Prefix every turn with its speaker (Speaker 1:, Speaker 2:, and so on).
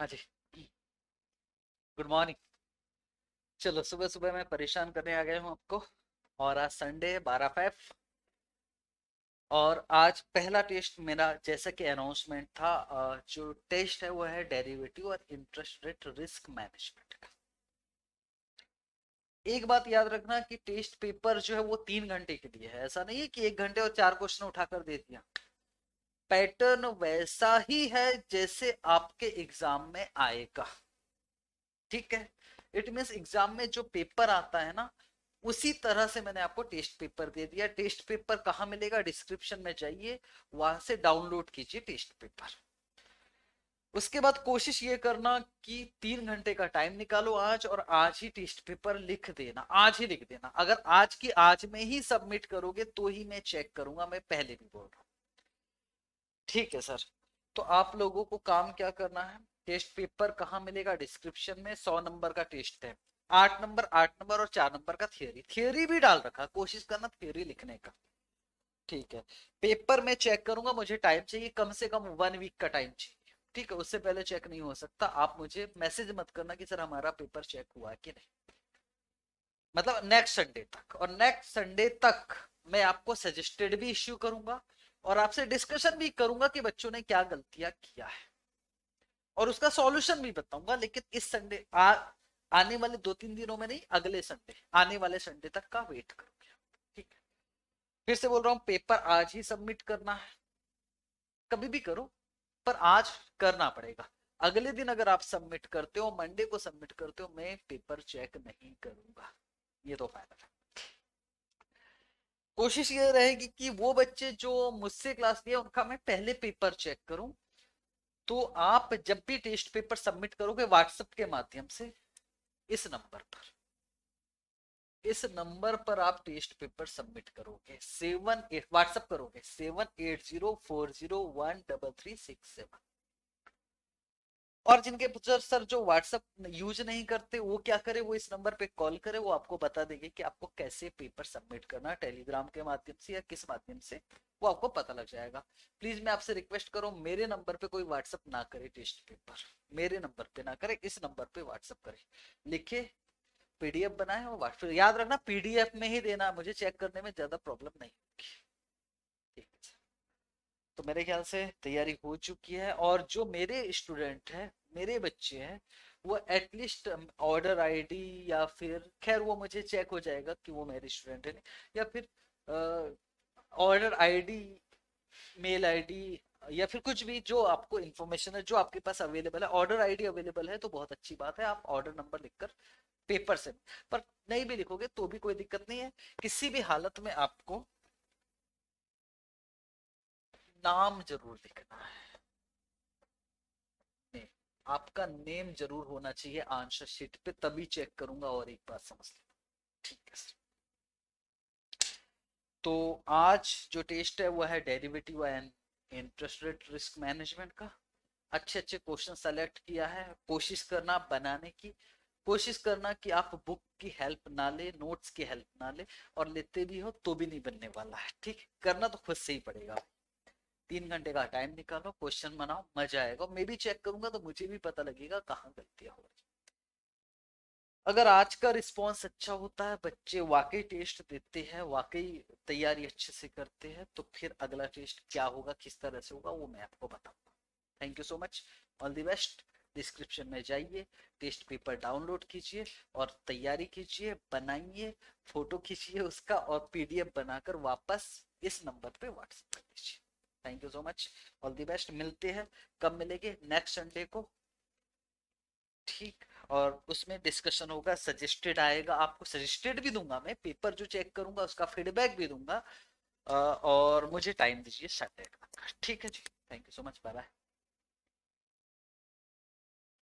Speaker 1: हाँ जी good morning. चलो सुबह सुबह मैं परेशान करने आ गया हूँ आपको। और आज संडे बारह फाइव और आज पहला टेस्ट मेरा, जैसा कि अनाउंसमेंट था जो टेस्ट है, वो है डेरिवेटिव और इंटरेस्ट रेट रिस्क मैनेजमेंट का। एक बात याद रखना कि टेस्ट पेपर जो है, वो तीन घंटे के लिए है। ऐसा नहीं है कि एक घंटे और चार क्वेश्चन उठाकर दे दिया। पैटर्न वैसा ही है जैसे आपके एग्ज़ाम में आएगा। ठीक है? इट मीन एग्ज़ाम में जो पेपर आता है ना, उसी तरह से मैंने आपको टेस्ट पेपर दे दिया। टेस्ट पेपर कहाँ मिलेगा? डिस्क्रिप्शन में जाइए, वहाँ से डाउनलोड कीजिए टेस्ट पेपर उसके बाद कोशिश ये करना कि तीन घंटे का टाइम निकालो आज और आज ही टेस्ट पेपर लिख देना, आज ही लिख देना। अगर आज की आज में ही सबमिट करोगे तो ही मैं चेक करूँगा, मैं पहले भी बोल रहा हूँ। ठीक है सर। तो आप लोगों को काम क्या करना है? टेस्ट पेपर कहाँ मिलेगा? डिस्क्रिप्शन में सौ नंबर का टेस्ट है। आठ नंबर आठ नंबर और चार नंबर का थियोरी थियोरी भी डाल रखा, कोशिश करना थियोरी लिखने का। ठीक है। पेपर में चेक करूँगा, मुझे टाइम चाहिए, कम से कम वन वीक का टाइम चाहिए। ठीक है, उससे पहले चेक नहीं हो सकता। आप मुझे मैसेज मत करना कि सर हमारा पेपर चेक हुआ कि नहीं। मतलब नेक्स्ट संडे तक। और नेक्स्ट संडे तक मैं आपको सजेस्टेड भी इश्यू करूँगा। और आपसे डिस्कशन भी करूँगा कि बच्चों ने क्या गलतियाँ किया है। और उसका सॉल्यूशन भी बताऊँगा, लेकिन इस संडे आने वाले दो तीन दिनों में नहीं, अगले संडे आने वाले संडे तक का वेट करोगे ठीक है? फिर से बोल रहा हूँ पेपर आज ही सबमिट करना है। कभी भी करो, पर आज करना पड़ेगा। अगले दिन अगर आप सबमिट करते हो मंडे को सबमिट करते हो, मैं पेपर चेक नहीं करूँगा। ये तो फ़ायदा कोशिश ये रहेगी कि वो बच्चे जो मुझसे क्लास लिया उनका मैं पहले पेपर चेक करूँ। तो आप जब भी टेस्ट पेपर सबमिट करोगे व्हाट्सएप के माध्यम से, इस नंबर पर। इस नंबर पर आप टेस्ट पेपर सबमिट करोगे। सेवन एट, व्हाट्सएप करोगे। Seven eight zero four zero one double three six seven. और जिनके सर सर जो व्हाट्सएप यूज़ नहीं करते, वो क्या करे? वो इस नंबर पे कॉल करे, वो आपको बता देंगे कि आपको कैसे पेपर सबमिट करना टेलीग्राम के माध्यम से या किस माध्यम से, वो आपको पता लग जाएगा। प्लीज़ मैं आपसे रिक्वेस्ट करूँ, मेरे नंबर पे कोई व्हाट्सअप ना करे टेस्ट पेपर मेरे नंबर पे ना करे, इस नंबर पे व्हाट्सअप करे। लिखे पीडीएफ बनाए और व्हाट्सएप याद रखना पीडीएफ में ही देना मुझे चेक करने में ज़्यादा प्रॉब्लम नहीं होगी। तो मेरे ख्याल से तैयारी हो चुकी है और जो मेरे स्टूडेंट है, मेरे बच्चे हैं, वो एटलीस्ट ऑर्डर आईडी या फिर, खैर वो मुझे चेक हो जाएगा कि वो मेरे स्टूडेंट है या फिर ऑर्डर आईडी मेल आईडी या फिर कुछ भी जो आपको इन्फॉर्मेशन है, जो आपके पास अवेलेबल है ऑर्डर आईडी अवेलेबल है तो बहुत अच्छी बात है, आप ऑर्डर नंबर लिखकर पेपर से, पर नहीं भी लिखोगे तो भी कोई दिक्कत नहीं है। किसी भी हालत में आपको नाम ज़रूर लिखना है। आपका नेम ज़रूर होना चाहिए आंसर शीट पे तभी चेक करूँगा और एक बार समझ ठीक है तो आज जो टेस्ट है, वो है derivative and interest rate risk management का। अच्छे अच्छे क्वेश्चन सेलेक्ट किया है। कोशिश करना बनाने की। कोशिश करना कि आप बुक की हेल्प ना ले नोट्स की हेल्प ना ले, और लेते भी हो तो भी नहीं बनने वाला है। ठीक? करना तो खुद से ही पड़ेगा। तीन घंटे का टाइम निकालो क्वेश्चन बनाओ, मज़ा आएगा। मैं भी चेक करूँगा तो मुझे भी पता लगेगा कहाँ गलतियाँ हो रही अगर आज का रिस्पॉन्स अच्छा होता है, बच्चे वाकई टेस्ट देते हैं, वाकई तैयारी अच्छे से करते हैं तो फिर अगला टेस्ट क्या होगा, किस तरह से होगा, वो मैं आपको बताऊँगा। Thank you so much all the best description में जाइए टेस्ट पेपर डाउनलोड कीजिए और तैयारी कीजिए, बनाइए फ़ोटो खींचिए उसका और पीडीएफ बनाकर वापस इस नंबर पे व्हाट्सएप कर दीजिए। Thank you so much all the best मिलते हैं। कब मिलेंगे? नेक्स्ट संडे को। ठीक। और उसमें डिस्कशन होगा। सजेस्टेड आएगा। आपको सजेस्टेड भी दूँगा मैं। पेपर जो चेक करूँगा, उसका फीडबैक भी दूँगा। और मुझे टाइम दीजिए संडे का। ठीक है जी। Thank you so much bye bye